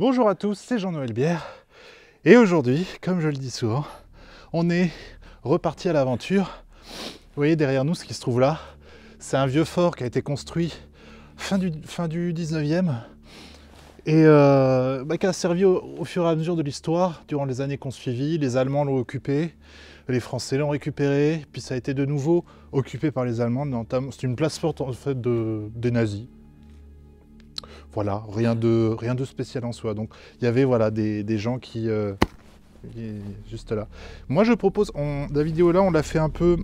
Bonjour à tous, c'est Jean-Noël Bière. Et aujourd'hui, comme je le dis souvent, on est reparti à l'aventure. Vous voyez derrière nous ce qui se trouve là, c'est un vieux fort qui a été construit fin du, fin du 19e et euh, bah, qui a servi au, fur et à mesure de l'histoire durant les années qu'on suivi. Les Allemands l'ont occupé, les Français l'ont récupéré, puis ça a été de nouveau occupé par les Allemands. C'est une place forte en fait de, des nazis. Voilà, rien de, rien de spécial en soi. Donc il y avait voilà, des, des gens qui... Euh, juste là. Moi je propose, on, la vidéo là on l'a fait un peu...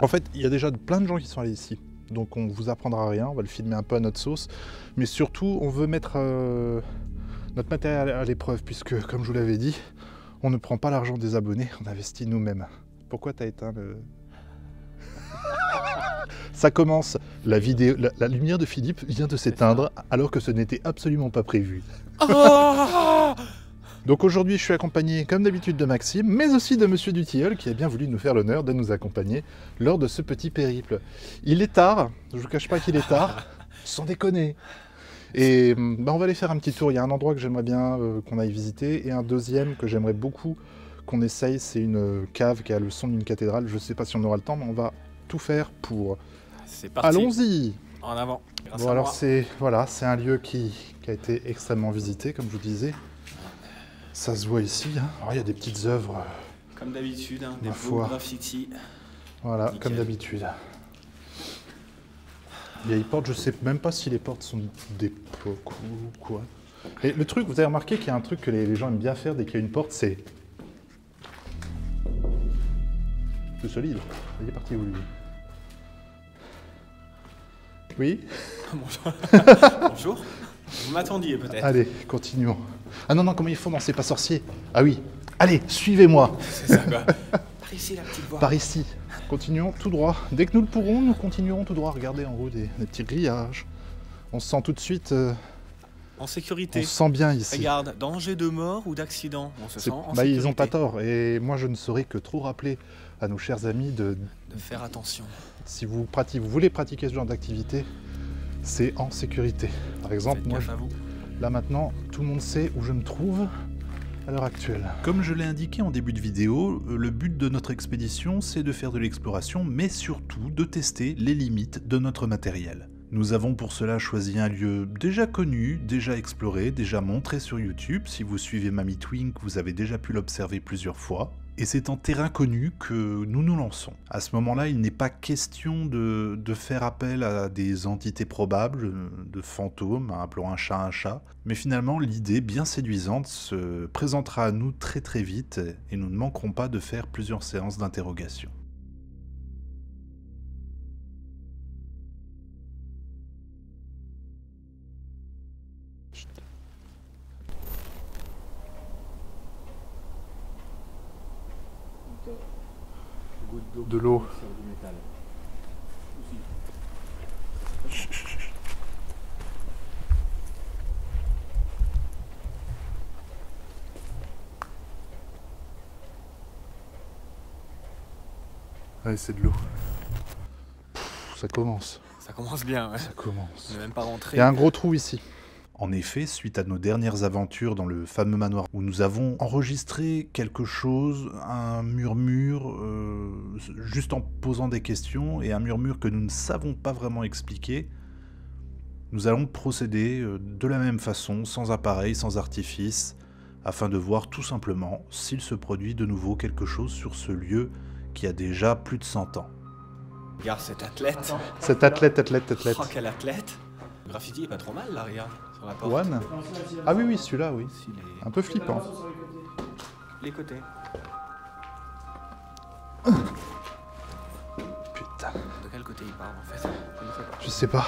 En fait il y a déjà plein de gens qui sont allés ici. Donc on vous apprendra rien, on va le filmer un peu à notre sauce. Mais surtout on veut mettre euh, notre matériel à l'épreuve puisque comme je vous l'avais dit, on ne prend pas l'argent des abonnés, on investit nous-mêmes. Pourquoi t'as éteint le... Ça commence, la, vidéo, la, la, lumière de Philippe vient de s'éteindre alors que ce n'était absolument pas prévu. Oh Donc aujourd'hui je suis accompagné comme d'habitude de Maxime, mais aussi de Monsieur Dutilleul qui a bien voulu nous faire l'honneur de nous accompagner lors de ce petit périple. Il est tard, je ne vous cache pas qu'il est tard, sans déconner. Et bah, on va aller faire un petit tour. Il y a un endroit que j'aimerais bien euh, qu'on aille visiter et un deuxième que j'aimerais beaucoup qu'on essaye. C'est une cave qui a le son d'une cathédrale. Je ne sais pas si on aura le temps, mais on va tout faire pour. C'est parti. Allons-y. En avant. Bon alors c'est voilà, c'est un lieu qui, qui, a été extrêmement visité, comme je vous disais. Ça se voit ici. Hein. Alors, il y a des petites œuvres. Comme d'habitude, hein, des beaux graffitis. Voilà, Nickel. comme d'habitude. Vieilles portes, je sais même pas si les portes sont d'époque ou quoi. Et le truc, vous avez remarqué qu'il y a un truc que les, les gens aiment bien faire dès qu'il y a une porte, c'est... C'est solide. Il est parti où lui Oui Bonjour. Bonjour. Vous m'attendiez peut-être. Allez, continuons. Ah non, non, comment ils font dans C'est pas sorcier? Ah oui. Allez, suivez-moi. C'est ça quoi. Par ici la petite voie. Par ici. Continuons tout droit. Dès que nous le pourrons, nous continuerons tout droit. Regardez en haut des, des petits grillages. On se sent tout de suite... Euh, en sécurité. On se sent bien ici. Regarde, danger de mort ou d'accident. On se sent en bah, sécurité. Ils n'ont pas tort. Et moi, je ne saurais que trop rappeler à nos chers amis de... De faire attention. Si vous, pratiquez, vous voulez pratiquer ce genre d'activité, c'est en sécurité. Par exemple, moi, là maintenant, tout le monde sait où je me trouve à l'heure actuelle. Comme je l'ai indiqué en début de vidéo, le but de notre expédition, c'est de faire de l'exploration, mais surtout de tester les limites de notre matériel. Nous avons pour cela choisi un lieu déjà connu, déjà exploré, déjà montré sur YouTube. Si vous suivez Mamie Twink, vous avez déjà pu l'observer plusieurs fois. Et c'est en terrain connu que nous nous lançons. À ce moment-là, il n'est pas question de, faire appel à des entités probables, de fantômes, appelons un chat un chat, mais finalement l'idée bien séduisante se présentera à nous très très vite et nous ne manquerons pas de faire plusieurs séances d'interrogation. De l'eau. Ouais, c'est de l'eau. Ça commence. Ça commence bien, ouais. Ça commence. On n'est même pas rentré. Il y a un gros trou ici. En effet, suite à nos dernières aventures dans le fameux manoir où nous avons enregistré quelque chose, un murmure, euh, juste en posant des questions, et un murmure que nous ne savons pas vraiment expliquer, nous allons procéder euh, de la même façon, sans appareil, sans artifice, afin de voir tout simplement s'il se produit de nouveau quelque chose sur ce lieu qui a déjà plus de 100 ans. Regarde cet athlète. Cet athlète, athlète, athlète. Oh, quel athlète. Le graffiti est pas trop mal là, regarde. Sur la porte. One Ah oui, oui, celui-là, oui. Les... Un peu flippant. les côtés. Putain. De quel côté il parle en fait? Je ne sais pas. Je sais pas.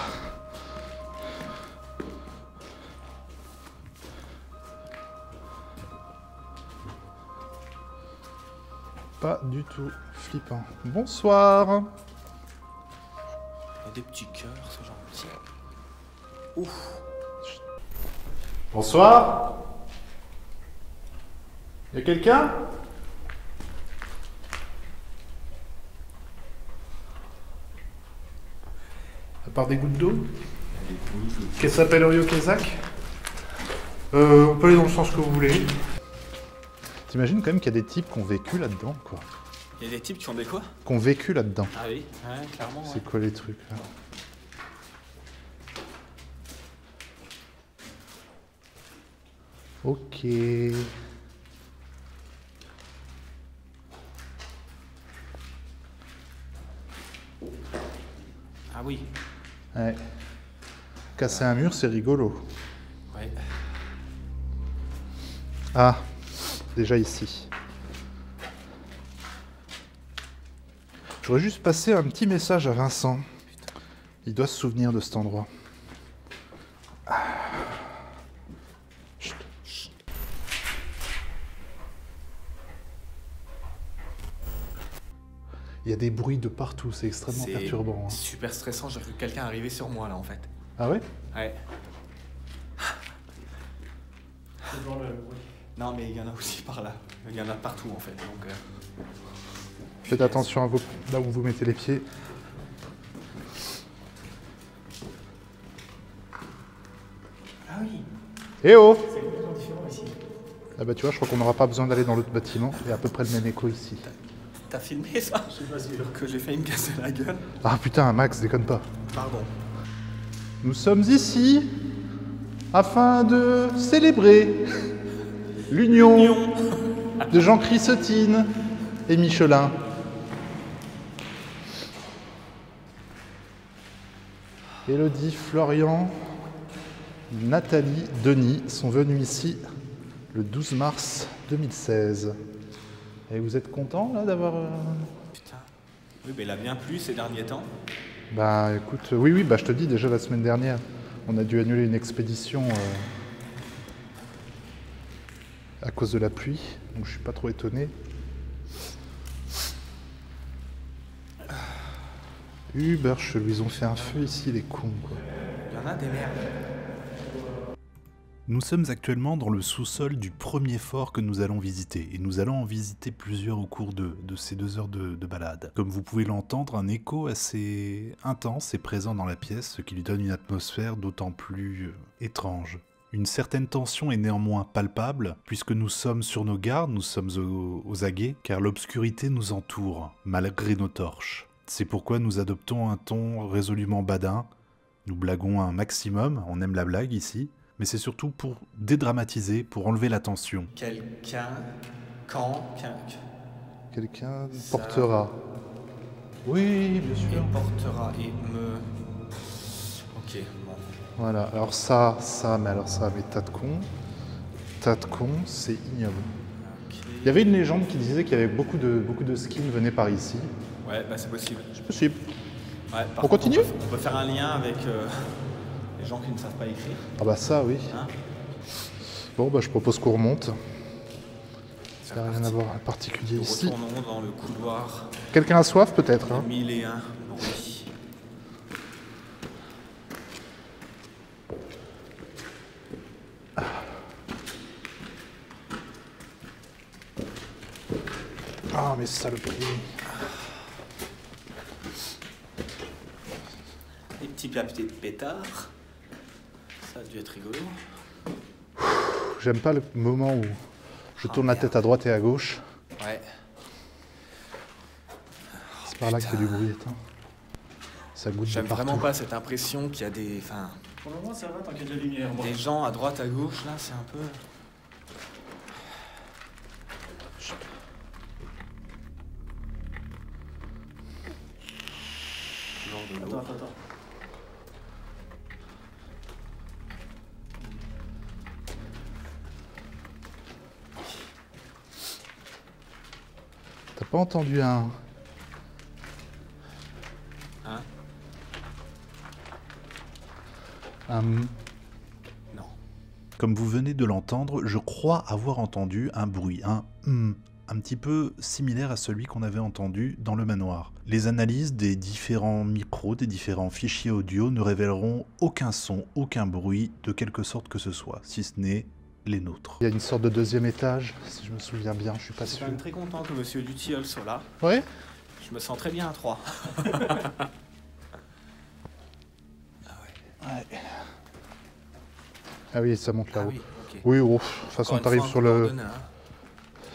Pas du tout flippant. Bonsoir. Il y a des petits cœurs, c'est gentil. Ouf. Bonsoir. Y a quelqu'un? À part des gouttes d'eau? Qu'elle s'appelle Orio Kezak Euh, on peut aller dans le sens que vous voulez. T'imagines quand même qu'il y a des types qui ont vécu là-dedans, quoi. Il y a des types qui ont des quoi? Qui ont vécu là-dedans. Ah oui, ouais, clairement. ouais. C'est quoi les trucs là? Ok. Ah oui, Ouais. Casser un mur, c'est rigolo. ouais. Ah, déjà ici. J'aurais juste passé un petit message à Vincent. Il doit se souvenir de cet endroit. Ah. Chut. Il y a des bruits de partout, c'est extrêmement perturbant. hein. super stressant, j'ai vu quelqu'un arriver sur moi là en fait. Ah ouais? Ouais. Non mais il y en a aussi par là. Il y en a partout en fait. Donc, euh, Faites attention à vos... là où vous mettez les pieds. Ah oui, Eh oh c'est complètement différent ici. Ah bah tu vois, je crois qu'on n'aura pas besoin d'aller dans l'autre bâtiment. Il y a à peu près le même écho ici. T'as filmé ça Je suis pas sûr. Que j'ai failli me casser la gueule. Ah putain, Max, déconne pas. Pardon. Nous sommes ici afin de célébrer l'union de Jean Chrysotine et Michelin. Élodie, Florian, Nathalie, Denis sont venus ici le 12 mars 2016. Et vous êtes content là d'avoir... euh, Putain. Oui, mais il a bien plu ces derniers temps. Bah écoute, oui, oui, bah je te dis déjà la semaine dernière, on a dû annuler une expédition euh, à cause de la pluie, donc je suis pas trop étonné. Uber, chelou, ils ont fait un feu ici, les cons quoi. Il y en a des merdes. Nous sommes actuellement dans le sous-sol du premier fort que nous allons visiter, et nous allons en visiter plusieurs au cours de, ces deux heures de, de balade. Comme vous pouvez l'entendre, un écho assez intense est présent dans la pièce, ce qui lui donne une atmosphère d'autant plus euh, étrange. Une certaine tension est néanmoins palpable, puisque nous sommes sur nos gardes, nous sommes aux, aux aguets, car l'obscurité nous entoure, malgré nos torches. C'est pourquoi nous adoptons un ton résolument badin, nous blaguons un maximum, on aime la blague ici, mais c'est surtout pour dédramatiser, pour enlever la tension. Quelqu'un. Quand. qu'un- Quelqu'un portera. Oui, bien Et sûr. portera et me. Ok, bon. Voilà, alors ça, ça, mais alors ça, mais tas de cons. Tas de cons, c'est ignoble. Il y avait une légende qui disait qu'il y avait beaucoup de, beaucoup de skins venaient par ici. Ouais, bah c'est possible. C'est possible. Ouais, par On contre, continue peut, on peut faire un lien avec euh, les gens qui ne savent pas écrire. Ah bah ça, oui. Hein Bon, bah je propose qu'on remonte. Ça n'a rien à voir de particulier Nous ici. retournons dans le couloir Quelqu'un a soif peut-être hein mille et un bruits. Ah mais saloperie. Des petits papiers de pétard. Ça a dû être rigolo. J'aime pas le moment où je tourne la tête à droite et à gauche. Ouais. C'est par là que fait du bruit. Attends. Ça goûte J'aime vraiment pas cette impression qu'il y a des. Enfin, Pour le moment, ça va tant qu'il y a de la lumière. Des gens à droite, à gauche, là, c'est un peu. Entendu un. Hein un. Non. Comme vous venez de l'entendre, je crois avoir entendu un bruit, un hum, un petit peu similaire à celui qu'on avait entendu dans le manoir. Les analyses des différents micros, des différents fichiers audio ne révéleront aucun son, aucun bruit de quelque sorte que ce soit, si ce n'est les nôtres. Il y a une sorte de deuxième étage, si je me souviens bien, je suis pas Je suis sûr. quand même très content que Monsieur Dutilleul soit là. Ouais Je me sens très bien à 3. Ah oui, ça monte Ah là-haut. oui, ok. Ok. Oui, oh, de toute façon, t'arrives sur le, hein.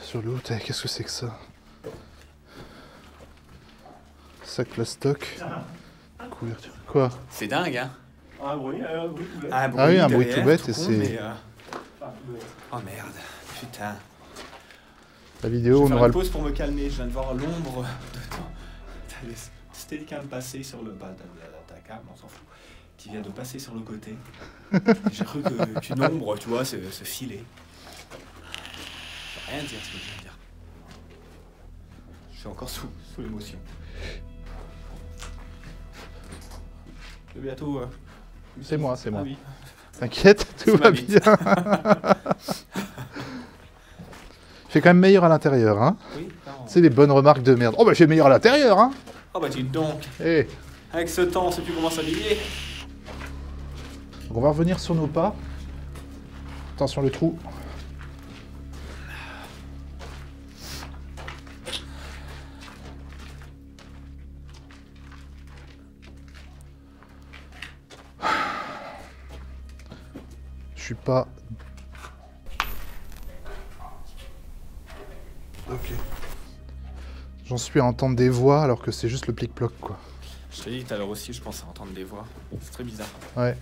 sur le haut. t'as- Qu'est-ce que c'est que ça? Sac plastoc. Couverture. Quoi? C'est dingue, hein Ah oui, euh, oui, oui. Ah, Ah oui, un bruit tout bête, et c'est- euh, Ah, oui. Oh merde, putain. La Je vidéo, on faire aura une pause pour me calmer, je viens de voir l'ombre de ton... T'as le steadicam passer sur le... Bah, ta, ta cam, on s'en fout. Qui vient de passer sur le côté. J'ai cru que- qu'une ombre, tu vois, se, filait. Rien dire ce que je viens de dire. Je suis encore sous, sous l'émotion. Bientôt... euh, C'est moi, c'est moi. Ah oui. T'inquiète, tout va bien. Il fait quand même meilleur à l'intérieur, hein Oui. C'est les bonnes remarques de merde. Oh bah j'ai meilleur à l'intérieur, hein Oh bah dis donc, Eh avec ce temps, on sait plus comment s'habiller. Donc on va revenir sur nos pas. Attention le trou. Suis pas... Ok. J'en suis à entendre des voix alors que c'est juste le plic-ploc quoi. Je t'ai dit tout à l'heure aussi, je pense à entendre des voix. C'est très bizarre. Ouais.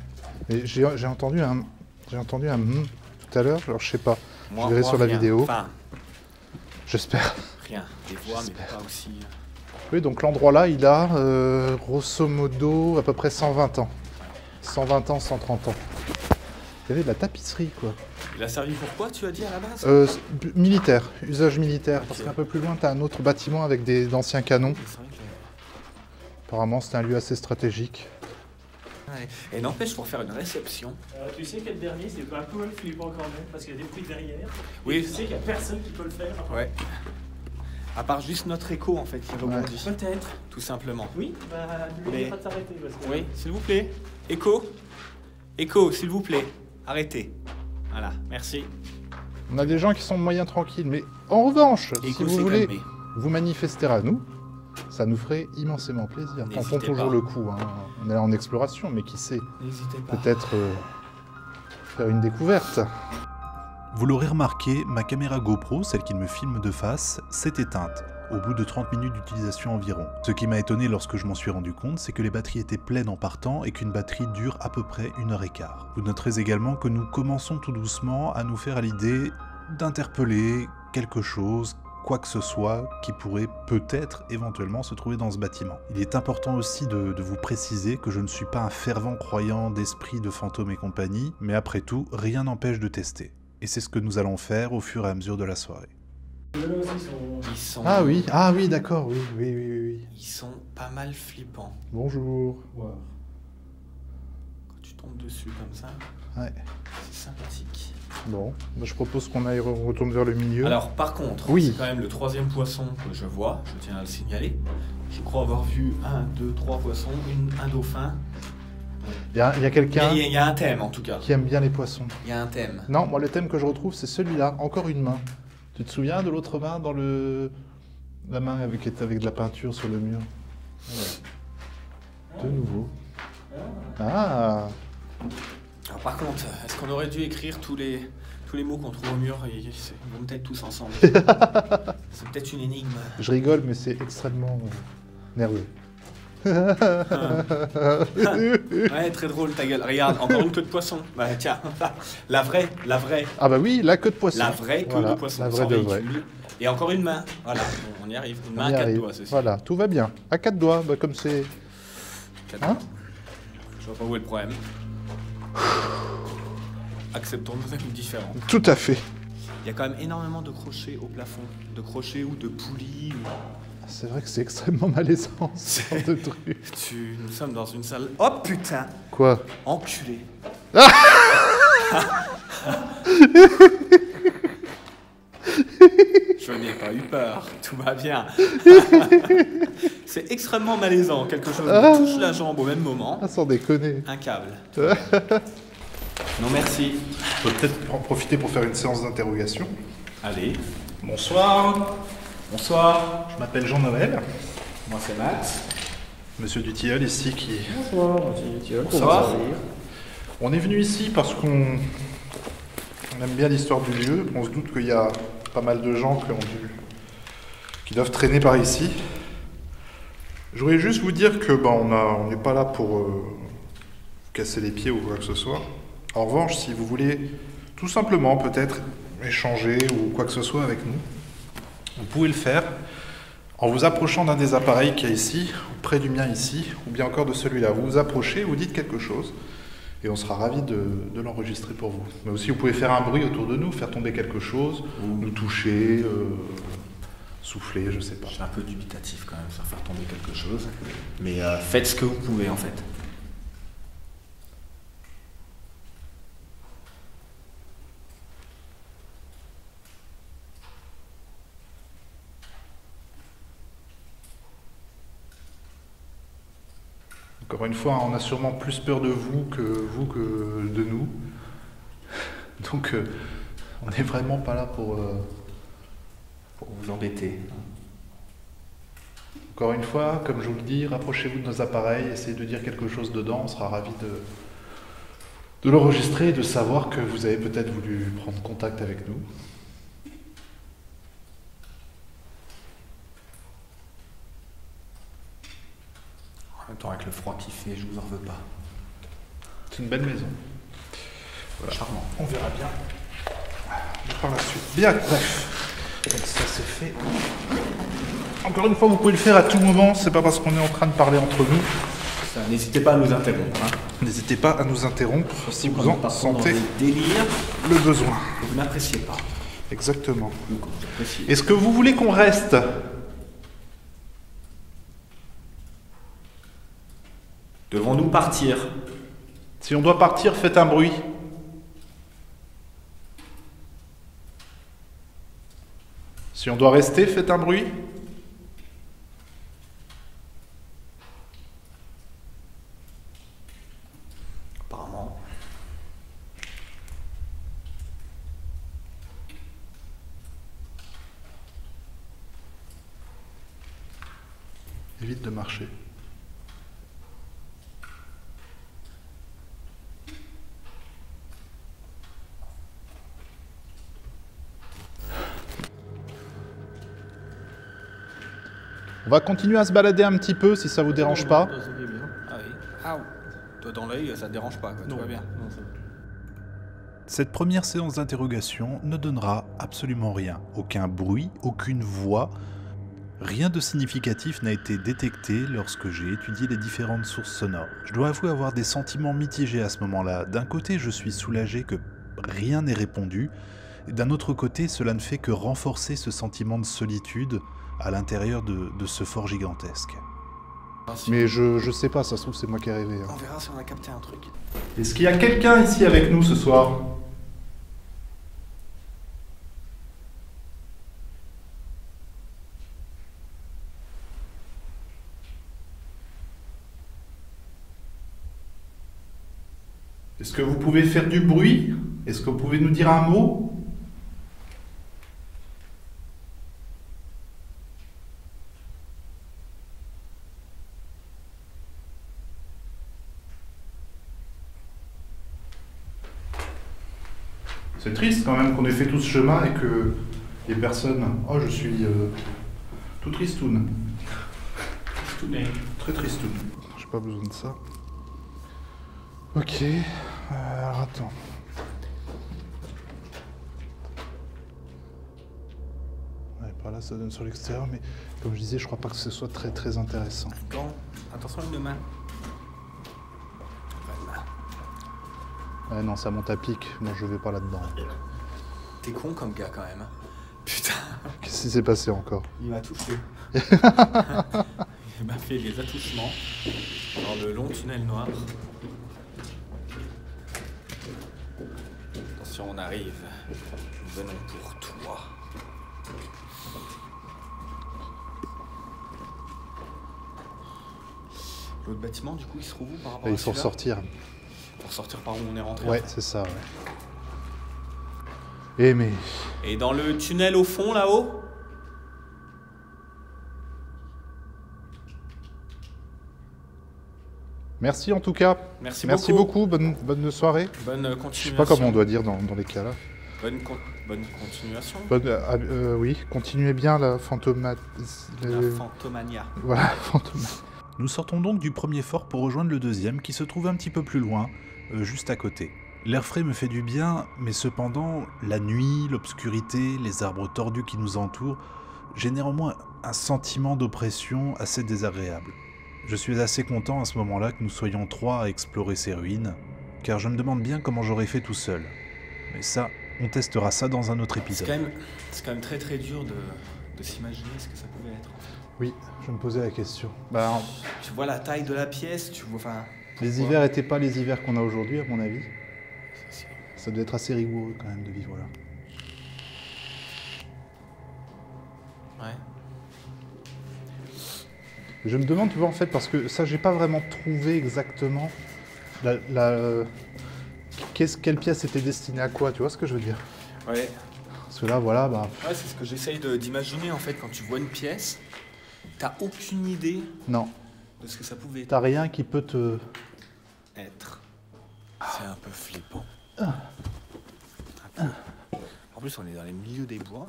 Et j'ai j'ai entendu un... J'ai entendu un... mm tout à l'heure, alors je sais pas. Moi, verrai moi, sur la rien. vidéo. Enfin, J'espère. rien. Des voix, mais pas aussi. euh, Oui, donc l'endroit là, il a euh, grosso modo à peu près 120 ans. 120 ans, 130 ans. Il y avait de la tapisserie, quoi. Il a servi pour quoi, tu as dit à la base? Euh, militaire, usage militaire. Parce qu'un peu plus loin, tu as un autre bâtiment avec des d'anciens canons. Que- Apparemment, c'est un lieu assez stratégique. Ouais. Et n'empêche, pour faire une réception, Euh, tu sais quel dernier, c'est un peu flippant quand même, parce qu'il y a des bruits derrière. Oui. Et tu sais qu'il n'y a personne qui peut le faire. ouais. À part juste notre écho, en fait, qui rebondit. Peut-être. Tout simplement. Oui, bah, Mais- n'oubliez pas de t'arrêter. Parce que... Oui, s'il vous plaît. Écho Écho, s'il vous plaît. Arrêtez. Voilà, merci. On a des gens qui sont moyens tranquilles, mais en revanche, si vous voulez calmé. vous manifester à nous, ça nous ferait immensément plaisir. Tentons toujours le coup. hein. On est en exploration, mais qui sait, peut-être euh, faire une découverte. Vous l'aurez remarqué, ma caméra GoPro, celle qui me filme de face, s'est éteinte au bout de 30 minutes d'utilisation environ. Ce qui m'a étonné lorsque je m'en suis rendu compte, c'est que les batteries étaient pleines en partant et qu'une batterie dure à peu près une heure et quart. Vous noterez également que nous commençons tout doucement à nous faire à l'idée d'interpeller quelque chose, quoi que ce soit, qui pourrait peut-être éventuellement se trouver dans ce bâtiment. Il est important aussi de, vous préciser que je ne suis pas un fervent croyant d'esprit de fantômes et compagnie, mais après tout, rien n'empêche de tester. Et c'est ce que nous allons faire au fur et à mesure de la soirée. Eux aussi sont... Ils sont... Ah oui, ah oui, d'accord, oui, oui, oui, oui. Ils sont pas mal flippants. Bonjour. Quand tu tombes dessus comme ça, Ouais. c'est sympathique. Bon, bah, je propose qu'on aille re- retourne vers le milieu. Alors, par contre, Oui. c'est quand même le troisième poisson que je vois, je tiens à le signaler. Je crois avoir vu un, deux, trois poissons, une, un dauphin. il y a, il y a Il y, a- quelqu'un il y a un thème en tout cas. qui aime bien les poissons. Il y a un thème. Non, moi le thème que je retrouve, c'est celui-là, encore une main. Tu te souviens de l'autre main dans le... La main avec, avec de la peinture sur le mur? Ouais. De nouveau. Ah Alors, par contre, est-ce qu'on aurait dû écrire tous les, tous les mots qu'on trouve au mur et Ils vont peut-être tous ensemble? c'est peut-être une énigme. Je rigole, mais c'est extrêmement euh, nerveux. Ouais, très drôle ta gueule. Regarde, encore une queue de poisson. Bah tiens, la vraie, la vraie, Ah bah oui, la queue de poisson. la vraie queue Voilà, de poisson. La vraie de vrai. véhicule. Et encore une main. Voilà, on y arrive. Une On main à quatre doigts, ceci. Voilà, tout va bien. À quatre doigts, bah, comme c'est... Quatre Hein. Je vois pas où est le problème. Acceptons nos amis différents. Tout à fait. Il y a quand même énormément de crochets au plafond. De crochets ou de poulies. ou- C'est vrai que c'est extrêmement malaisant, ce genre de truc. Tu... Nous sommes dans une salle... Oh putain Quoi Enculé Je n'ai pas eu peur, tout va bien. C'est extrêmement malaisant, quelque chose me touche la jambe au même moment. Ah, sans déconner. Un câble. Non merci. On peut peut-être en profiter pour faire une séance d'interrogation. Allez, Bonsoir, bonsoir. je m'appelle Jean-Noël. Moi c'est Max. Monsieur Dutilleul ici qui... Bonsoir. On est venu ici parce qu'on On aime bien l'histoire du lieu. On se doute qu'il y a pas mal de gens qui ont dû, qui doivent traîner par ici. Je voudrais juste vous dire que ben, on a- on n'est pas là pour euh, casser les pieds ou quoi que ce soit. En revanche, si vous voulez tout simplement peut-être échanger ou quoi que ce soit avec nous, vous pouvez le faire en vous approchant d'un des appareils qu'il y a ici, ou près du mien ici, ou bien encore de celui-là. Vous vous approchez, vous dites quelque chose, et on sera ravis de, de l'enregistrer pour vous. Mais aussi, vous pouvez faire un bruit autour de nous, faire tomber quelque chose, nous toucher, euh, souffler, je sais pas. Je suis un peu dubitatif quand même sur faire tomber quelque chose. Mais euh, faites ce que vous pouvez en fait. Encore une fois, on a sûrement plus peur de vous que vous que de nous. Donc, euh, on n'est vraiment pas là pour. euh, Pour vous embêter. Encore une fois, comme je vous le dis, rapprochez-vous de nos appareils, essayez de dire quelque chose dedans, on sera ravis de, de l'enregistrer et de savoir que vous avez peut-être voulu prendre contact avec nous. Temps, avec le froid qu'il fait, je vous en veux pas. C'est une belle maison. Charmant. On verra bien par la suite. Bien, bref. Donc ça c'est fait. Encore une fois, vous pouvez le faire à tout moment, c'est pas parce qu'on est en train de parler entre nous. N'hésitez pas à nous interrompre. Hein. N'hésitez pas à nous interrompre si vous en sentez le besoin. vous n'appréciez pas. Exactement. Est-ce que vous voulez qu'on reste? Devons-nous partir? Si on doit partir, faites un bruit. Si on doit rester, faites un bruit. Apparemment. Évite de marcher. On va continuer à se balader un petit peu si ça vous dérange pas. Ah oui. Ah, toi dans l'œil, ça te dérange pas, quoi. Tout va bien. Cette première séance d'interrogation ne donnera absolument rien. Aucun bruit, aucune voix. Rien de significatif n'a été détecté lorsque j'ai étudié les différentes sources sonores. Je dois avouer avoir des sentiments mitigés à ce moment-là. D'un côté, je suis soulagé que rien n'ait répondu. Et D'un autre côté, cela ne fait que renforcer ce sentiment de solitude à l'intérieur de, de ce fort gigantesque. Mais je, je sais pas, ça se trouve c'est moi qui ai rêvé. hein. On verra si on a capté un truc. Est-ce qu'il y a quelqu'un ici avec nous ce soir? Est-ce que vous pouvez faire du bruit? Est-ce que vous pouvez nous dire un mot C'est triste quand même qu'on ait fait tout ce chemin et que les personnes. Oh, je suis euh, tout tristoun. Tout bien. Très tristoun. J'ai pas besoin de ça. Ok. euh, alors attends. Ouais, par là, ça donne sur l'extérieur, mais comme je disais, je crois pas que ce soit très très intéressant. Gant. Attention une main. Voilà. Ouais, non, ça monte à pic. Moi, je vais pas là-dedans. T'es con comme gars quand même. hein. Putain, Qu'est-ce qui s'est passé encore? Il m'a touché. il m'a fait des attouchements dans le long tunnel noir. Attention, on arrive. Nous venons pour toi. L'autre bâtiment, du coup, il se trouve où par rapport Et à Il faut ressortir. Pour sortir par où on est rentré. Ouais, c'est ça, ouais. Et dans le tunnel au fond, là-haut Merci en tout cas. Merci, Merci beaucoup. Bonne, bonne soirée. Bonne euh, Je sais continuation. pas comment on doit dire dans, dans les cas là. Bonne, con- bonne continuation. Bonne- euh, euh, oui, continuez bien la fantôma... La le- Fantomania. Voilà, fantôme. Nous sortons donc du premier fort pour rejoindre le deuxième qui se trouve un petit peu plus loin, euh, juste à côté. L'air frais me fait du bien, mais cependant, la nuit, l'obscurité, les arbres tordus qui nous entourent génèrent en moi un sentiment d'oppression assez désagréable. Je suis assez content à ce moment-là que nous soyons trois à explorer ces ruines, car je me demande bien comment j'aurais fait tout seul. Mais ça, on testera ça dans un autre épisode. c'est quand même très très dur de, de s'imaginer ce que ça pouvait être. en fait. Oui, je me posais la question. Bah, Tu vois la taille de la pièce, tu vois. Enfin. les hivers étaient pas les hivers qu'on a aujourd'hui, à mon avis. Ça doit être assez rigoureux quand même de vivre là. Ouais. Je me demande, tu vois, en fait, parce que ça, j'ai pas vraiment trouvé exactement la, quelle pièce était destinée à quoi, tu vois ce que je veux dire? Ouais. Parce que là, voilà, bah, Ouais, c'est ce que j'essaye d'imaginer en fait quand tu vois une pièce. T'as aucune idée non, de ce que ça pouvait t'as rien qui peut te. être. C'est un peu flippant. En plus, on est dans les milieux des bois.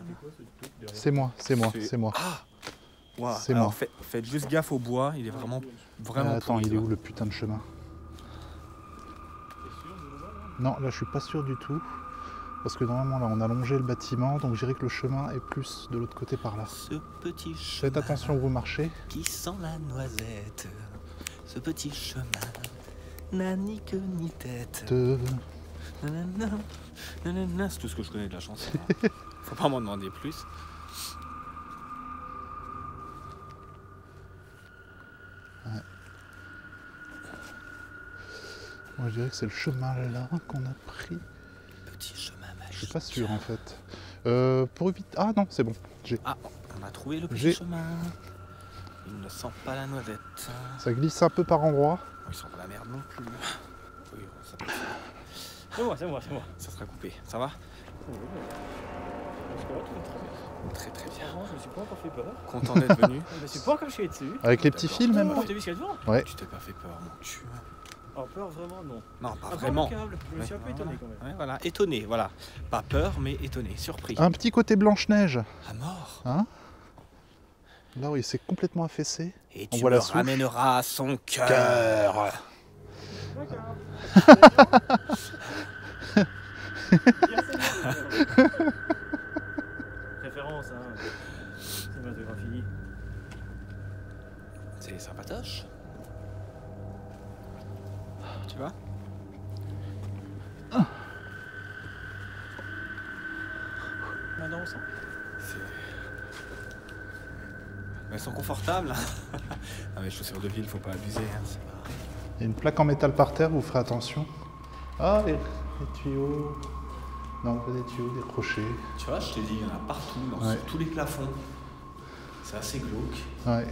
C'est moi, c'est moi, C'est- moi. Ah C'est moi. fait- faites juste gaffe au bois, il est vraiment, vraiment Euh, attends, pourri, il est où le putain de chemin? Non, là, je suis pas sûr du tout. Parce que normalement, là, on a longé le bâtiment, donc je dirais que le chemin est plus de l'autre côté par là. Ce petit Faites chemin attention où vous marchez. qui sent la noisette. Ce petit chemin n'a ni queue ni tête. De... Nanana, nanana, C'est tout ce que je connais de la chanson. hein. Faut pas m'en demander plus. Moi, je dirais que c'est le chemin là qu'on a pris. Petit chemin magique. Je suis pas sûr en fait. Euh, pour éviter. Ah non, c'est bon. J'ai. Ah, on a trouvé le petit chemin. Il ne sent pas la noisette. Ça glisse un peu par endroits. Il sent pas la merde non plus. Oui, ça, peut- C'est moi, c'est moi, c'est moi. ça sera coupé. Ça va très bien. Très très bien. Franchement, je me suis pas encore fait peur. Content d'être venu. Je me suis pas encore chié dessus. Avec les petits fils même T'as vu ce qu'il y a devant Ouais. Tu t'es pas fait peur, mon cul. Oh, peur, vraiment, non. Non, pas vraiment. je me suis un peu étonné voilà. quand même. Ouais, voilà, étonné, voilà. Pas peur, mais étonné, surpris. Un petit côté Blanche-Neige. À mort. Hein Là où il s'est complètement affaissé. Et On tu voit me la ramèneras son cœur. Cœur. Référence, hein. Cinématographie. C'est sympatoche. Tu vois? Maintenant, on sent. C'est- Elles sont confortables. ah mais chaussures de ville, faut pas abuser. hein, pas- Il y a une plaque en métal par terre, vous ferez attention. Ah, les, les tuyaux. Non, pas des tuyaux, des crochets. Tu vois, je t'ai dit, il y en a partout, dans Ouais. sur tous les plafonds. C'est assez glauque. Ouais.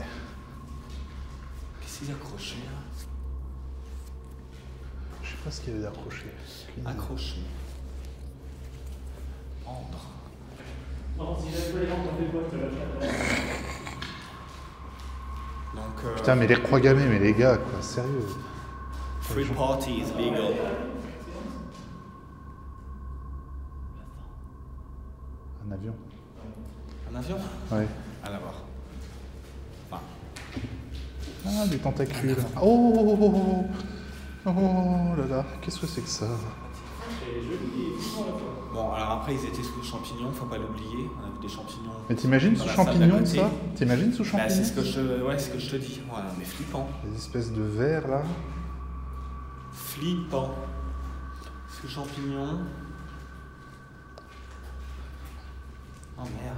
Qu'est-ce qu'ils accrochés là? Je sais pas ce qu'il y avait d'accroché. Accrochés. Pendre. Non, si j'avais pas les Donc, euh, Putain, mais les croix gammées, mais les gars, quoi, sérieux. free party is legal. Un avion. Un avion Ouais. À la voir. Enfin, Des. Oh, oh, oh, oh, là là, qu'est-ce que c'est que ça? Bon, alors après, ils étaient sous champignons, faut pas l'oublier. On a vu des champignons. Mais t'imagines sous la salle d'à champignon côté. ça? T'imagines sous Bah, champignon c'est ce que je, ouais, c'est ce que je te dis. Voilà, mais flippant. Les espèces de vers là. Flippant. Sous champignons. Oh merde.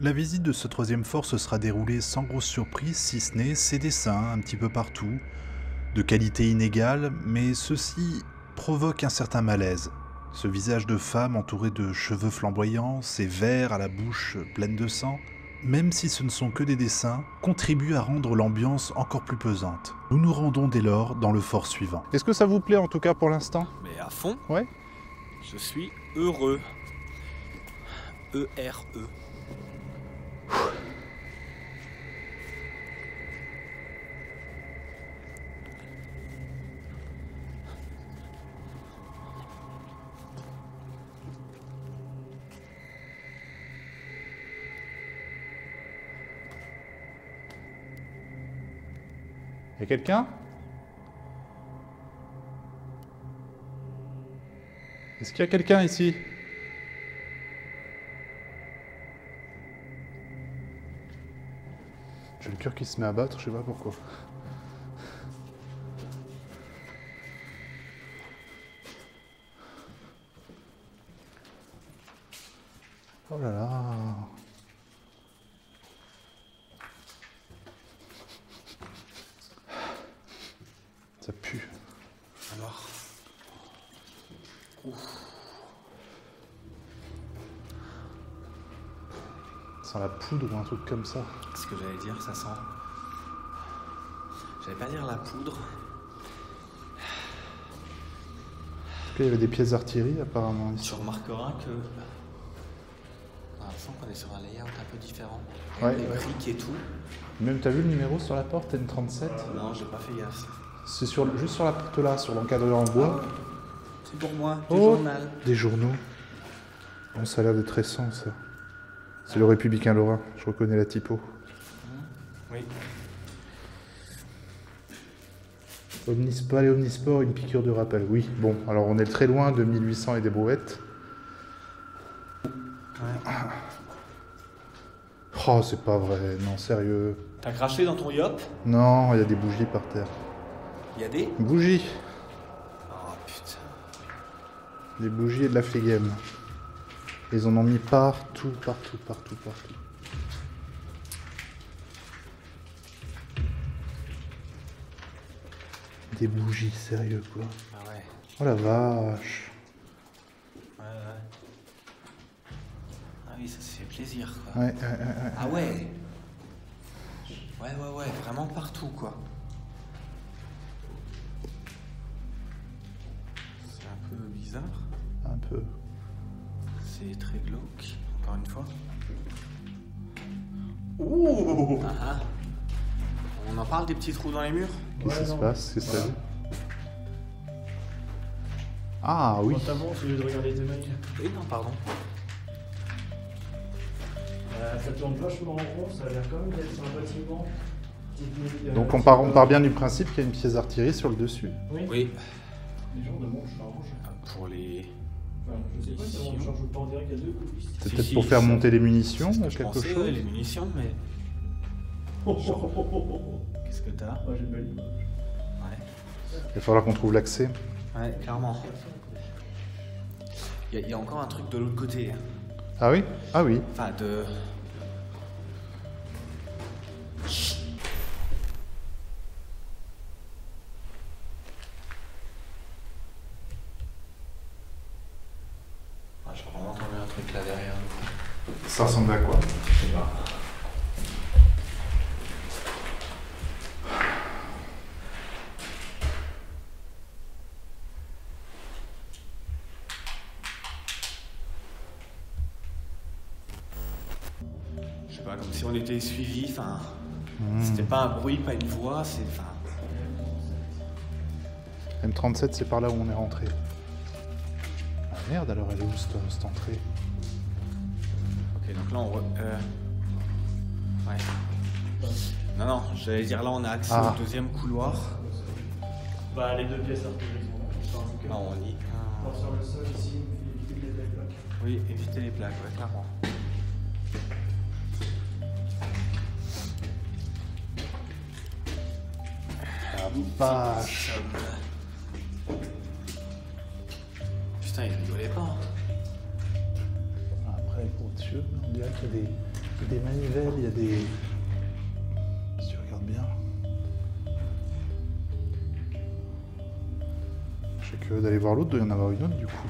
La visite de ce troisième fort se sera déroulée sans grosse surprise, si ce n'est ses dessins un petit peu partout, de qualité inégale, mais ceci provoque un certain malaise. Ce visage de femme entouré de cheveux flamboyants, ses verres à la bouche pleine de sang, même si ce ne sont que des dessins, contribuent à rendre l'ambiance encore plus pesante. Nous nous rendons dès lors dans le fort suivant. Est-ce que ça vous plaît en tout cas pour l'instant? Mais à fond? Ouais. Je suis heureux. E E-R-E. Y quelqu'un Est-ce qu'il y a quelqu'un ici J'ai le cœur qui se met à battre, je sais pas pourquoi. Ça pue. Alors Ça sent la poudre ou un truc comme ça. Ce que j'allais dire, ça sent. J'allais pas dire la poudre. Est-ce qu'il y avait des pièces d'artillerie apparemment ici Tu remarqueras que. On a l'impression qu'on est sur un layout un peu différent. Ouais, Les ouais. briques et tout. Même t'as vu le numéro sur la porte N37 Non, j'ai pas fait gaffe. C'est sur, juste sur la porte là, sur l'encadreur en bois. C'est pour moi, du Oh. journal. Des journaux. Bon, ça a l'air d'être récent ça. C'est le Républicain Lorrain, je reconnais la typo. Oui. Omnisport et Omnisport, une piqûre de rappel. Oui, bon, alors on est très loin de 1800 et des brouettes. Oh, c'est pas vrai, non, sérieux. T'as craché dans ton yop? Non, il y a des bougies par terre. Il y a des. Bougies Oh putain. Des bougies et de la flegème. Ils en ont mis partout, partout, partout, partout. Des bougies, sérieux quoi. Ah ouais. Oh la vache. Ouais, ouais. Ah oui, ça se fait plaisir quoi. Ouais. Ah ouais Ouais, ouais, ouais, vraiment partout quoi. Bizarre. Un peu. C'est très glauque, encore une fois. Ouh ah, ah. On en parle des petits trous dans les murs? Qu'est-ce qui se passe? Qu'est-ce que ça Ah oui. Quand t'avances, au lieu de regarder tes mails, Oui, non, pardon. euh, ça tourne vachement en rond, ça a l'air quand même d'être un bâtiment. Euh, Donc on part, on part bien du principe qu'il y a une pièce d'artillerie sur le dessus. Oui. Oui. Les gens de mon charge. Pour les. Enfin, je sais pas si on charge ou pas, on dirait qu'il y a deux. C'est Si, peut-être si, pour faire ça- monter les munitions ou je quelque pensais, chose ouais, les munitions, mais. Oh, oh, oh, oh, oh. Qu'est-ce que t'as? Moi j'ai une belle image. Ouais. Il va falloir qu'on trouve l'accès. Ouais, clairement. Il y, a- il y a encore un truc de l'autre côté. Ah oui? Ah oui. Enfin, de. Sais pas, comme si on était suivi, enfin. C'était pas un bruit, pas une voix, c'est. Enfin. M37, c'est par là où on est rentré. Ah merde, alors elle est où cette, cette entrée? Ok, donc là on. re- euh, Ouais. Non, non, j'allais dire là on a accès Ah. au deuxième couloir. Bah, les deux pièces artilleries sont là. Ah, on y. On sur le sol ici, éviter les plaques. Oui, éviter les plaques, ouais, clairement. Vache Putain, il rigolait pas. Après, au-dessus, on dirait qu'il y a des, des manivelles, il y a des... Si tu regardes bien... Je suis curieux d'aller voir l'autre, il doit y en avoir une autre du coup.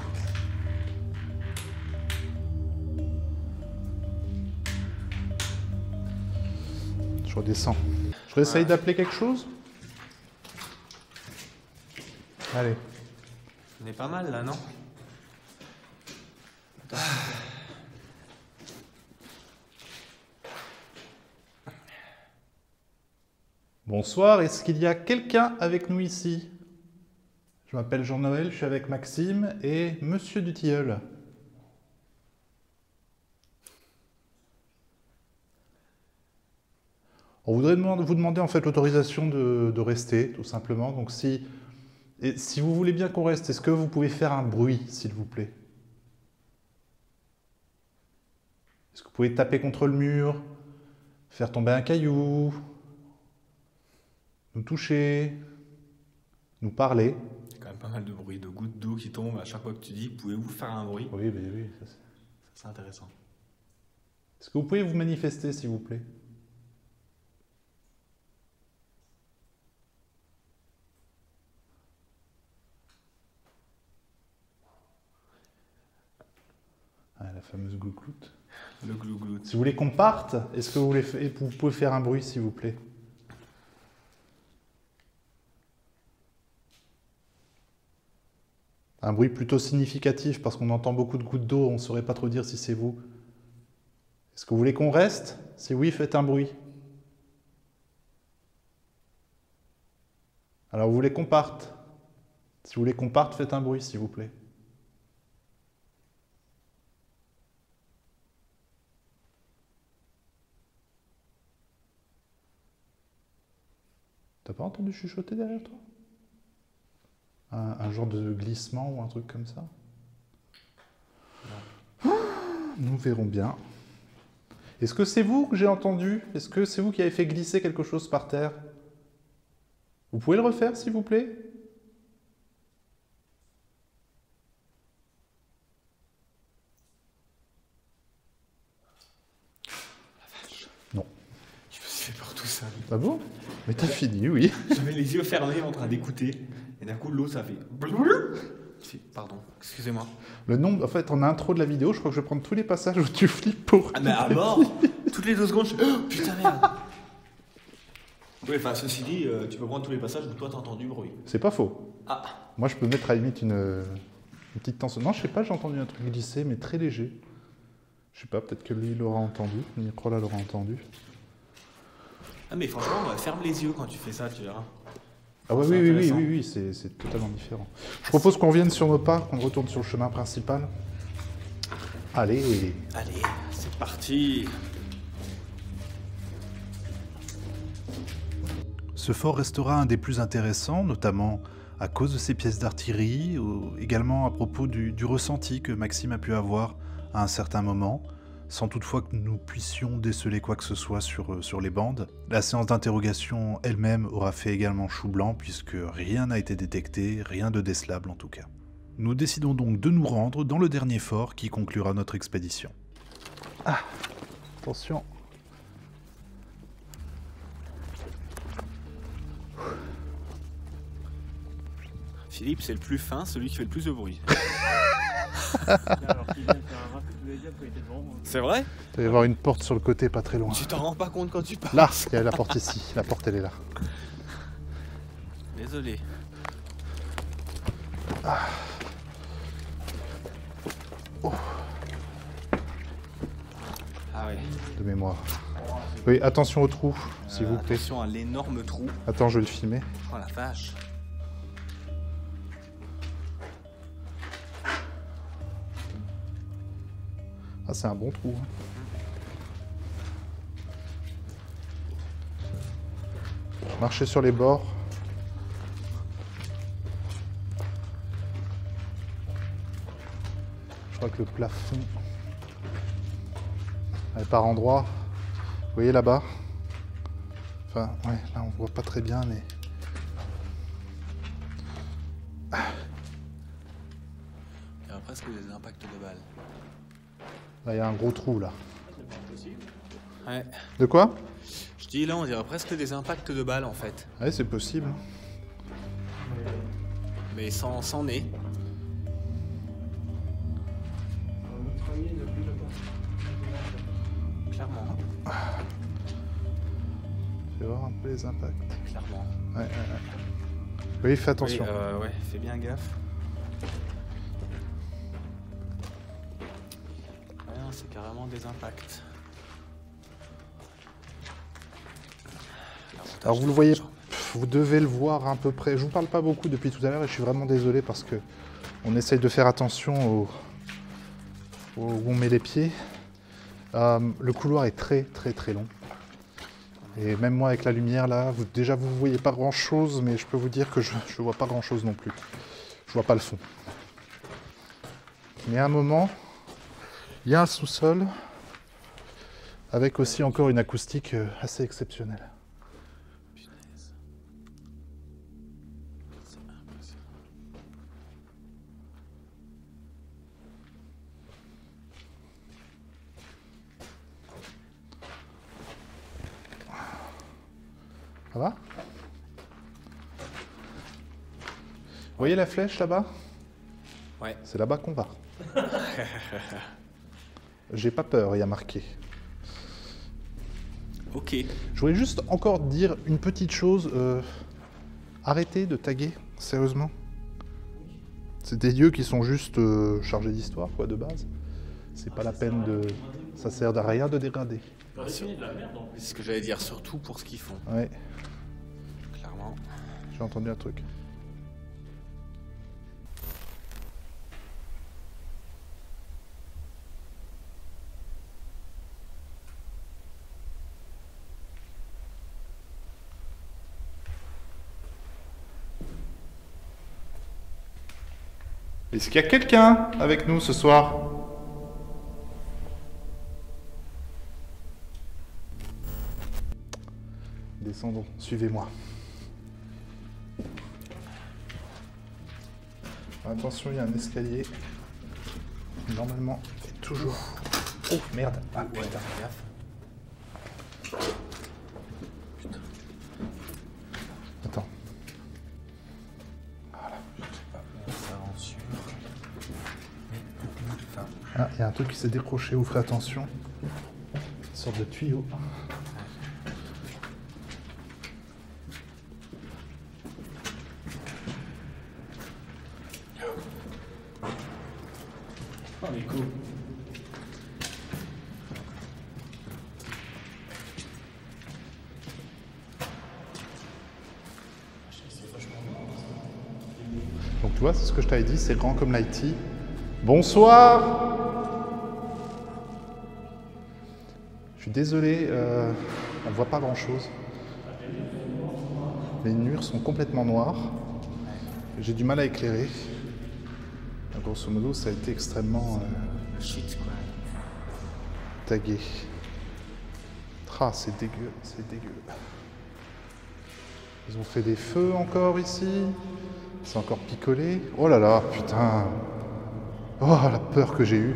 Je redescends. Je réessaye d'appeler quelque chose? Allez. On est pas mal là, non? Bonsoir, est-ce qu'il y a quelqu'un avec nous ici? Je m'appelle Jean-Noël, je suis avec Maxime et Monsieur Dutilleul. On voudrait vous demander en fait l'autorisation de, de rester, tout simplement. Donc si, et si vous voulez bien qu'on reste, est-ce que vous pouvez faire un bruit, s'il vous plaît? Est-ce que vous pouvez taper contre le mur, faire tomber un caillou, nous toucher, nous parler? Il y a quand même pas mal de bruit, de gouttes d'eau qui tombent à chaque fois que tu dis pouvez-vous faire un bruit? Oui, oui, oui. C'est intéressant. Est-ce que vous pouvez vous manifester, s'il vous plaît? Ah, la fameuse gloucloute. Le. Si vous voulez qu'on parte, est-ce que vous, voulez vous pouvez faire un bruit, s'il vous plaît? Un bruit plutôt significatif, parce qu'on entend beaucoup de gouttes d'eau, on ne saurait pas trop dire si c'est vous. Est-ce que vous voulez qu'on reste? Si oui, faites un bruit. Alors, vous voulez qu'on parte? Si vous voulez qu'on parte, faites un bruit, s'il vous plaît. Pas entendu chuchoter derrière toi? Un, un genre de glissement ou un truc comme ça? Nous verrons bien. Est-ce que c'est vous que j'ai entendu? Est-ce que c'est vous qui avez fait glisser quelque chose par terre? Vous pouvez le refaire, s'il vous plaît Je me suis fait peur tout seul. Ah bon Mais oui. J'avais les yeux fermés en train d'écouter. Et d'un coup, l'eau, ça fait. Pardon, excusez-moi. Le nombre, en fait, en intro de la vidéo, je crois que je vais prendre tous les passages où tu flippes pour. Ah, mais à mort Toutes les deux secondes, je oh, putain merde Oui, enfin, ceci dit, euh, tu peux prendre tous les passages où toi t'as entendu bruit. C'est pas faux. Ah Moi, je peux mettre à la limite une, une petite tension. Non, je sais pas, j'ai entendu un truc glisser, mais très léger. Je sais pas, peut-être que lui l'aura entendu, le micro là l'aura entendu. Ah, mais franchement, ferme les yeux quand tu fais ça, tu verras. Ah ouais, oui, oui, oui, oui, oui, c'est c'est totalement différent. Je propose qu'on revienne sur nos pas, qu'on retourne sur le chemin principal. Allez, Allez, c'est parti Ce fort restera un des plus intéressants, notamment à cause de ses pièces d'artillerie, ou également à propos du, du ressenti que Maxime a pu avoir à un certain moment, sans toutefois que nous puissions déceler quoi que ce soit sur, euh, sur les bandes. La séance d'interrogation elle-même aura fait également chou blanc, puisque rien n'a été détecté, rien de décelable en tout cas. Nous décidons donc de nous rendre dans le dernier fort qui conclura notre expédition. attention. Philippe, c'est le plus fin, celui qui fait le plus de bruit. Alors qu'il vient C'est vrai Il va y avoir une porte sur le côté, pas très loin. Tu t'en rends pas compte quand tu parles Là, il y a la porte ici. La porte, elle est là. Désolé. Ah ouais. de mémoire. Oui, attention au trou, s'il Euh, vous plaît. Attention à l'énorme trou. Attends, je vais le filmer. Oh la vache. Ah, c'est un bon trou. hein. Marchez sur les bords. Je crois que le plafond est par endroits. Vous voyez là-bas? Enfin, ouais, là on voit pas très bien, mais Il y a presque des impacts de balles. Là il y a un gros trou là. Ouais. De quoi? Je dis là, on dirait presque des impacts de balles en fait. Ouais, c'est possible. Mais sans, sans nez. Clairement. Je vais voir un peu les impacts. Clairement. Ouais, ouais, ouais. Oui, fais attention. Oui, euh, ouais, fais bien gaffe. Carrément des impacts. Alors vous le voyez, vous devez le voir à peu près. Je vous parle pas beaucoup depuis tout à l'heure et je suis vraiment désolé parce que on essaye de faire attention au, où on met les pieds. Euh, le couloir est très très très long. Et même moi avec la lumière là, déjà vous voyez pas grand chose, mais je peux vous dire que je, je vois pas grand chose non plus. Je vois pas le fond. Mais à un moment, il y a un sous-sol avec aussi encore une acoustique euh, assez exceptionnelle. Ça va? Vous voyez la flèche là-bas? Ouais. C'est là-bas qu'on va. J'ai pas peur, il y a marqué. Ok. Je voulais juste encore dire une petite chose. euh, arrêtez de taguer, sérieusement. C'est des lieux qui sont juste euh, chargés d'histoire, quoi, de base. C'est pas la peine de. Ça sert à rien de dégrader. De. C'est ce que j'allais dire, surtout pour ce qu'ils font, Ouais, clairement. j'ai entendu un truc. Est-ce qu'il y a quelqu'un avec nous ce soir Descendons, suivez-moi. Attention, il y a un escalier. Normalement, toujours. Oh merde Ah putain truc qui s'est décroché, vous ferez attention. Une sorte de tuyau. Oh, Nico. Donc tu vois, c'est ce que je t'avais dit, c'est grand comme l'IT. Bonsoir désolé, euh, on voit pas grand-chose. Les murs sont complètement noirs. J'ai du mal à éclairer. Grosso modo, ça a été extrêmement euh, tagué. Ah, c'est dégueu, c'est dégueu. Ils ont fait des feux encore ici. C'est encore picolé. Oh là là, putain. Oh, la peur que j'ai eue.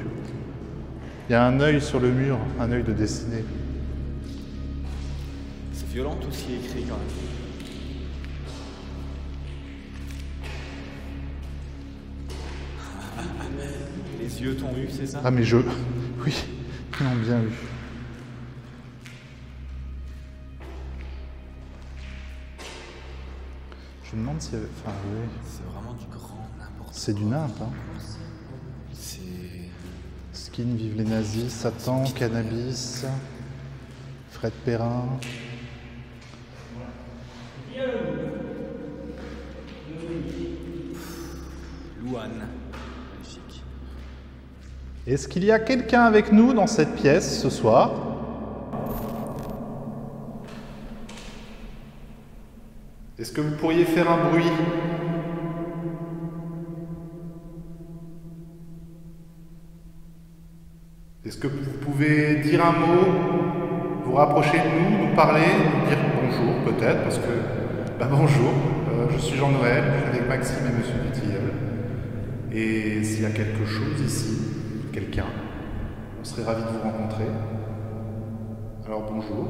Il y a un œil sur le mur, un œil de dessinée. C'est violent tout ce qui est écrit quand même. Les yeux t'ont eu, c'est ça? Ah, mais je. Oui, ils l'ont bien eu. Je me demande avait. Enfin, oui. C'est vraiment du grand n'importe C'est du nimp, hein. Vive les nazis, Satan, cannabis, Fred Perrin. Louane. Magnifique. Est-ce qu'il y a quelqu'un avec nous dans cette pièce ce soir? Est-ce que vous pourriez faire un bruit? Pouvez dire un mot, vous rapprocher de nous, nous parler, nous dire bonjour peut-être, parce que, bah bonjour, euh, je suis Jean-Noël, je suis avec Maxime et Monsieur Dutilleul. Et s'il y a quelque chose ici, quelqu'un, on serait ravis de vous rencontrer. Alors bonjour.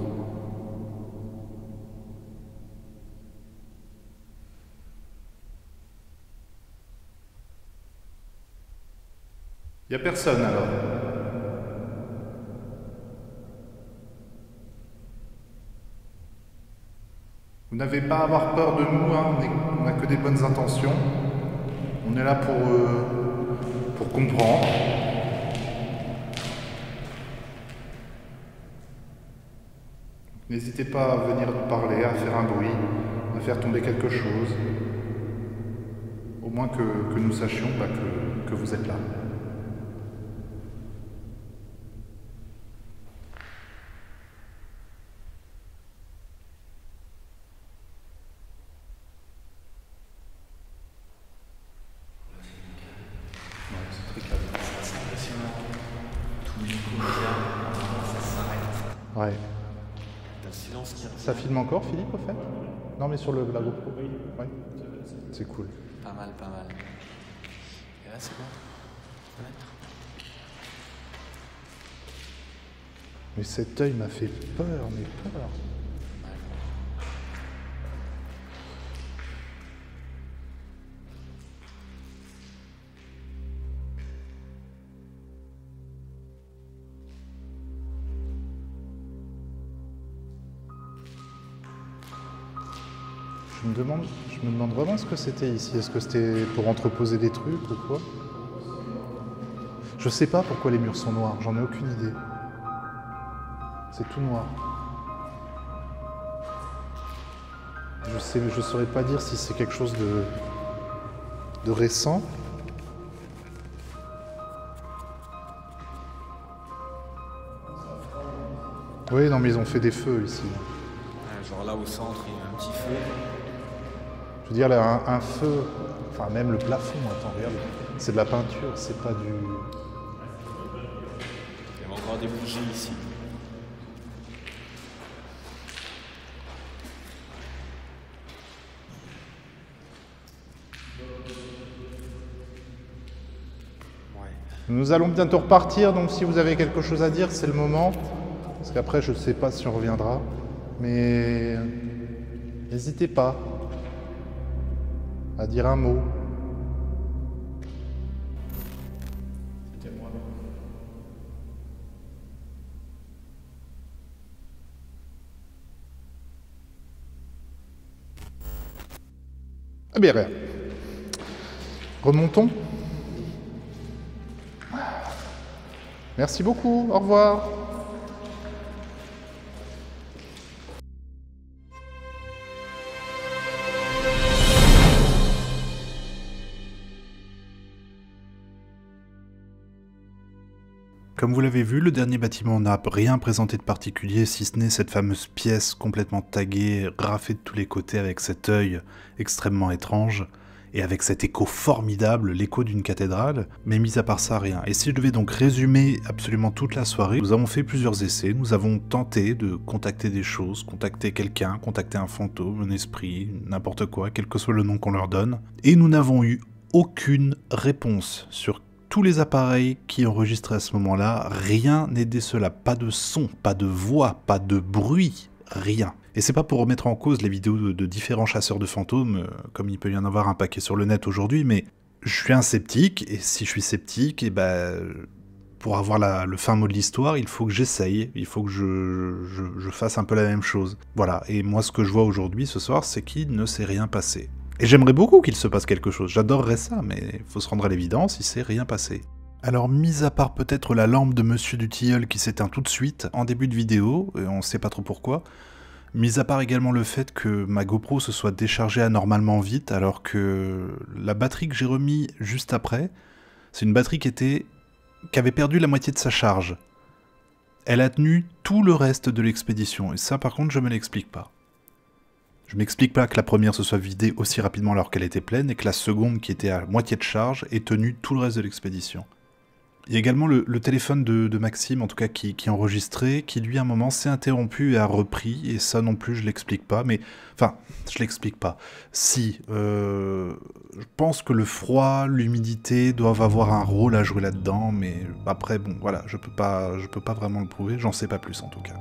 Il n'y a personne alors. N'avez pas à avoir peur de nous, hein, on n'a que des bonnes intentions. On est là pour, euh, pour comprendre. N'hésitez pas à venir nous parler, à faire un bruit, à faire tomber quelque chose. Au moins que, nous sachions bah, que vous êtes là. Ça s'arrête. Ouais. T'as le silence qui Ça filme encore, Philippe, au fait? Non, mais sur le, la GoPro. Oui. Ouais. C'est cool. Pas mal, pas mal. Et là, c'est bon Mais cet œil m'a fait peur, mais peur. Je me demande vraiment ce que c'était ici. Est-ce que c'était pour entreposer des trucs ou quoi? Je sais pas pourquoi les murs sont noirs, j'en ai aucune idée. C'est tout noir. Je sais, je saurais pas dire si c'est quelque chose de, de récent. Oui, non, mais ils ont fait des feux ici. Genre là au centre, il y a un petit feu. Je veux dire, là, un, un feu, enfin même le plafond, attends, regarde, c'est de la peinture, c'est pas du... Il y avait encore des bougies ici. Nous allons bientôt repartir, donc si vous avez quelque chose à dire, c'est le moment. Parce qu'après, je ne sais pas si on reviendra. Mais n'hésitez pas à dire un mot. C'était moi. Ah bien, rien. Remontons. Merci beaucoup, au revoir. Comme vous l'avez vu, le dernier bâtiment n'a rien présenté de particulier, si ce n'est cette fameuse pièce complètement taguée, raffée de tous les côtés avec cet œil extrêmement étrange, et avec cet écho formidable, l'écho d'une cathédrale, mais mis à part ça, rien. Et si je devais donc résumer absolument toute la soirée, nous avons fait plusieurs essais, nous avons tenté de contacter des choses, contacter quelqu'un, contacter un fantôme, un esprit, n'importe quoi, quel que soit le nom qu'on leur donne, et nous n'avons eu aucune réponse sur tous les appareils qui enregistraient à ce moment-là, rien n'aidait cela. Pas de son, pas de voix, pas de bruit, rien. Et c'est pas pour remettre en cause les vidéos de, différents chasseurs de fantômes, euh, comme il peut y en avoir un paquet sur le net aujourd'hui, mais je suis un sceptique, et si je suis sceptique, et ben, pour avoir le fin mot de l'histoire, il faut que j'essaye, il faut que je fasse un peu la même chose. Voilà, et moi ce que je vois aujourd'hui ce soir, c'est qu'il ne s'est rien passé. Et j'aimerais beaucoup qu'il se passe quelque chose, j'adorerais ça, mais faut se rendre à l'évidence, il s'est rien passé. Alors, mis à part peut-être la lampe de Monsieur du Tilleul qui s'éteint tout de suite en début de vidéo, et on sait pas trop pourquoi, mis à part également le fait que ma GoPro se soit déchargée anormalement vite, alors que la batterie que j'ai remis juste après, c'est une batterie qui était qui avait perdu la moitié de sa charge. Elle a tenu tout le reste de l'expédition, et ça par contre je me l'explique pas. Je m'explique pas que la première se soit vidée aussi rapidement alors qu'elle était pleine, et que la seconde qui était à moitié de charge ait tenu tout le reste de l'expédition. Il y a également le, téléphone de, Maxime, en tout cas qui, qui enregistrait, qui lui à un moment s'est interrompu et a repris, et ça non plus je l'explique pas, mais enfin, je l'explique pas. Si, euh, je pense que le froid, l'humidité doivent avoir un rôle à jouer là-dedans, mais après bon, voilà, je peux je peux pas vraiment le prouver, j'en sais pas plus en tout cas.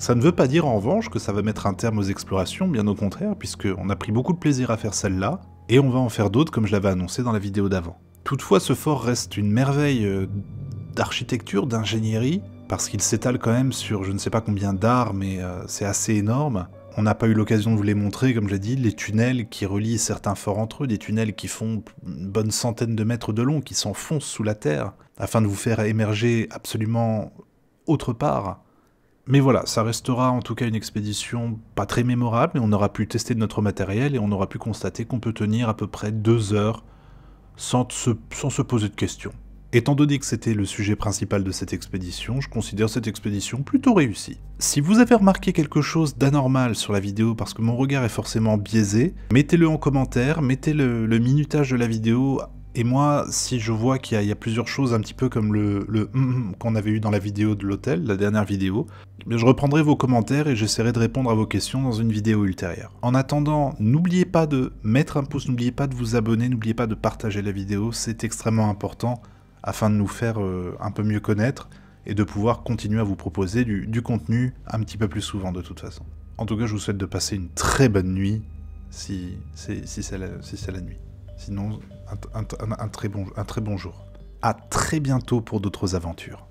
Ça ne veut pas dire en revanche que ça va mettre un terme aux explorations, bien au contraire, puisqu'on a pris beaucoup de plaisir à faire celle-là, et on va en faire d'autres comme je l'avais annoncé dans la vidéo d'avant. Toutefois, ce fort reste une merveille euh, d'architecture, d'ingénierie, parce qu'il s'étale quand même sur je ne sais pas combien d'arts, mais euh, c'est assez énorme. On n'a pas eu l'occasion de vous les montrer, comme j'ai dit, les tunnels qui relient certains forts entre eux, des tunnels qui font une bonne centaine de mètres de long, qui s'enfoncent sous la terre, afin de vous faire émerger absolument autre part. Mais voilà, ça restera en tout cas une expédition pas très mémorable, mais on aura pu tester notre matériel et on aura pu constater qu'on peut tenir à peu près deux heures sans se, poser de questions. Étant donné que c'était le sujet principal de cette expédition, je considère cette expédition plutôt réussie. Si vous avez remarqué quelque chose d'anormal sur la vidéo parce que mon regard est forcément biaisé, mettez-le en commentaire, mettez le minutage de la vidéo Et moi, si je vois qu'il y, a plusieurs choses, un petit peu comme le, le hum qu'on avait eu dans la vidéo de l'hôtel, la dernière vidéo, je reprendrai vos commentaires et j'essaierai de répondre à vos questions dans une vidéo ultérieure. En attendant, n'oubliez pas de mettre un pouce, n'oubliez pas de vous abonner, n'oubliez pas de partager la vidéo, c'est extrêmement important afin de nous faire euh, un peu mieux connaître et de pouvoir continuer à vous proposer du, contenu un petit peu plus souvent de toute façon. En tout cas, je vous souhaite de passer une très bonne nuit si, c'est la nuit. Sinon, un, très bon, très bon jour. À très bientôt pour d'autres aventures.